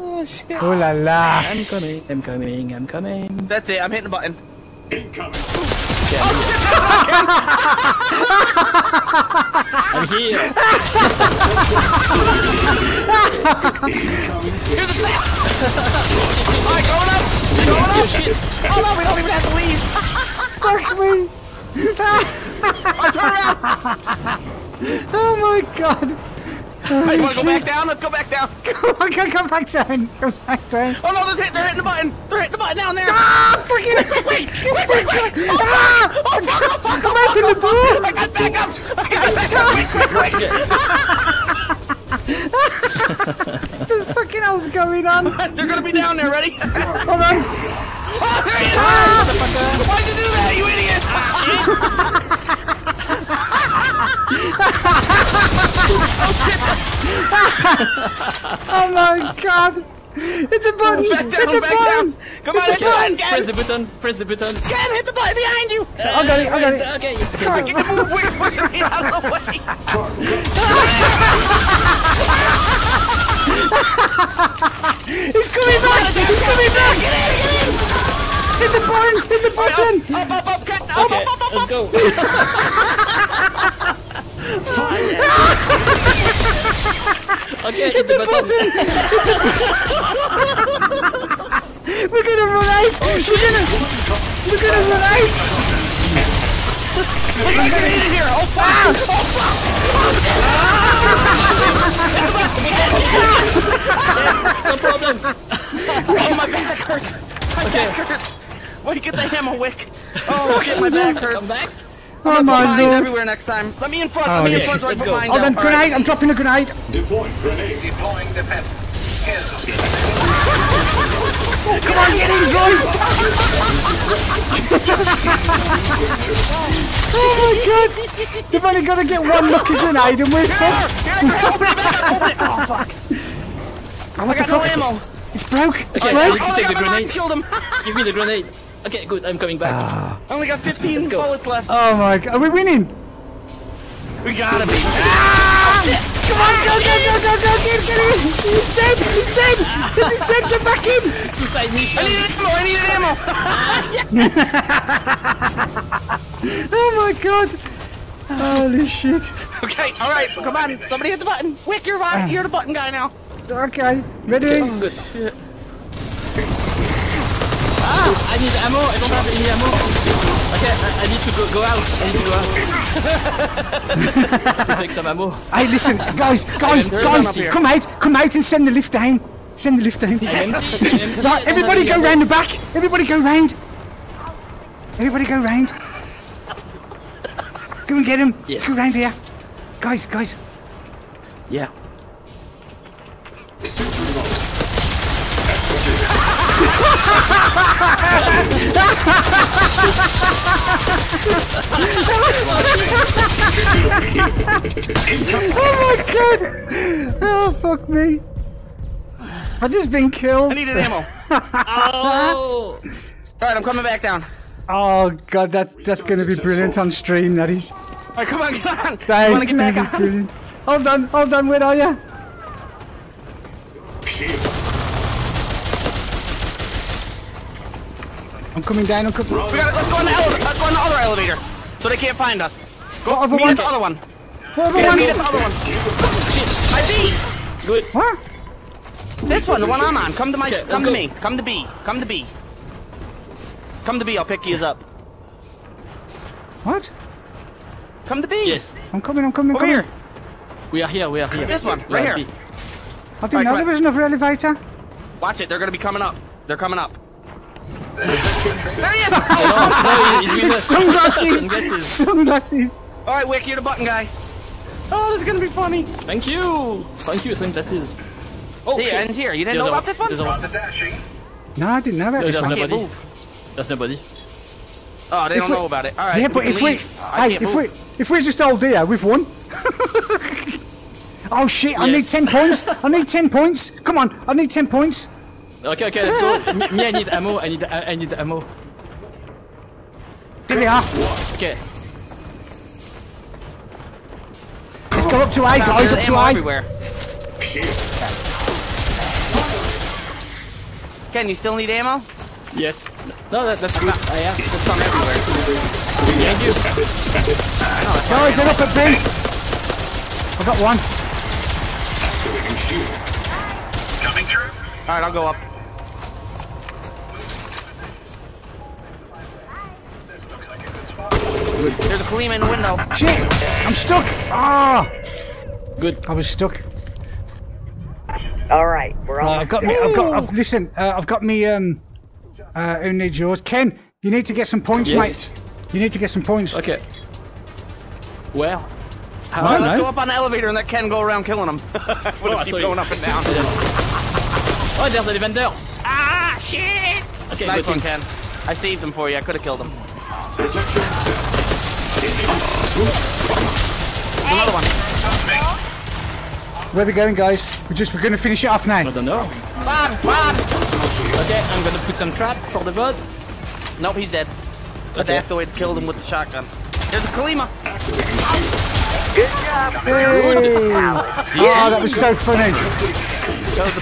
Oh shit. Oh la la. I'm coming, I'm coming, I'm coming. That's it. I'm hitting the button. I'm here. All right, going up. Going up. Oh no, we don't even have to leave. Fuck me. Oh, turn around. Oh my god. Hey, you wanna go back down? Let's go back down. Come on, come, come back down. Come back down. Oh no, they're hitting, they're hitting the button. They're hitting the button down there. Ah, fucking quick, quick, quick, quick, quick. Ah, Oh fuck! Oh fuck! come open the door. I got back up. I got back up. Quick, quick, quick. What the fucking hell's going on? They're gonna be down there. Ready? Hold on. Oh, there he is. Why'd you do that, you idiot? Oh my god. Hit the button. Back down, Hit the back button. down. Come on, hit the button, Press the button, press the button. Gavin, hit the button behind you. Uh, I got it, I got it. Okay. Get the move, Wick's pushing me out of the way. He's coming back. He's coming back. Get in! Get in! Hit the button. Hit the button. Up, up, up, cut. Up, Okay, up, up, up, let's up. go. okay, hit the button. We're gonna run out. We're gonna. We're gonna run out. We gotta get in here. Oh, fuck. Oh, fuck. No problem. Oh, my back hurts. My back hurts. Wait, get the hammer Wick. Oh, shit, my back hurts. Come back. Oh Put my lord. everywhere next time. Let me in front. Let oh, me in front so I Let's can put go. mines Hold out. on, All right. grenade. I'm dropping a grenade. Deploying grenade. Deploying defense. Come on, get in, guys. oh my god. They've only got to get one lucky grenade and we're fucked. Oh, fuck. I got no ammo. It's broke. It's Okay, broke. Oh, I take the got my mines grenade. killed him. Give me the grenade. Okay, good. I'm coming back. I only got 15 go. bullets left. Oh my god. Are we winning? We gotta be. Ah! Come on, go, go, go, go, go, get, get in! He's dead! He's dead! He's dead! Get back in! Suicide I mission. need ammo. I need ammo. Oh my god! Holy shit! Okay, all right. Come on. Somebody hit the button. Wick, you're on. You're the button guy now. Okay, ready? Oh, good. Ah, I need ammo. I don't have any ammo. Okay, I, I need to go, go out. I need to go out. to take some ammo. Hey, listen, guys, guys, guys, come out, come out and send the lift down. Send the lift down. I'm empty. I'm empty. Right, everybody go round the back. Everybody go round. Everybody go round. Go and get him. Yes. Go round here. Guys, guys. Yeah. Oh! Oh fuck me! I've just been killed. I need an ammo. Oh. All right, I'm coming back down. Oh god, that's that's gonna be brilliant on stream. That is. All right, come on, get on. That you wanna get gonna back be on? brilliant. Hold on, hold on. Where are you? I'm coming down. I'm coming. We gotta, let's go on the elevator. Let's go on the other elevator, so they can't find us. Go What other meet one? at the other one. What other Yeah, one? meet the other one. Shit, I beat. Good. What? This one, the one I'm on. Come to my, Okay, come to go. me. Come to B. Come to B. Come to B. I'll pick you up. What? Come to B. Yes. I'm coming. I'm coming. I'm Over coming. here. We are here. We are here. This one, We right here. B. I didn't Alright, know come there on. was another elevator. Watch it. They're gonna be coming up. They're coming up. there he is. No, he's with us. Sunglasses. Sunglasses. Sunglasses. All right, Wick, you're the button guy. Oh, this is gonna be funny. Thank you. Thank you, sunglasses. Oh, See, shit. ends here. You didn't There's know a- about this one? There's, a, dashing. No, I didn't know about there's this one. can't nobody. move. There's nobody. Oh, they If don't we- know about it. All right. Yeah, but can if we, leave. I hey, if move. we, if we just hold here, we've won. oh shit! I need ten points. I need ten points. Come on, I need ten points. Okay, okay, let's go. Me, me, I need ammo. I need, I, I need ammo. Here we are. Okay. Go up to A, guys. There's Up to A. everywhere. Ken, you still need ammo? Yes. No, that, that's good. I have. That's some everywhere. Thank you. Guys, they're up at B. I got one. Coming through. Alright, I'll go up. Looks like a good. There's a Kalima in the window. Shit! I'm stuck! Ah! Good. I was stuck. All right, we're Uh, on. I've got me. I've got. I've, listen, uh, I've got me. Um, uh, who needs yours? Ken, you need to get some points, Yes. mate. You need to get some points. Okay. Well. How? I don't Let's know. go up on the elevator and let Ken go around killing them. we'll I just keep saw you. going up and down. Oh, there's a vendor. ah, shit! Okay, Nice good one, thing. Ken. I saved him for you. I could have killed him. Another one. Where are we going, guys? We're just. We're going to finish it off now. I don't know. Bob, Bob! Okay, I'm gonna put some trap for the bird. Nope, he's dead. But they Okay. have to wait to kill him with the shotgun. There's a Kalima. Good Hey! Oh, that was so funny. That was the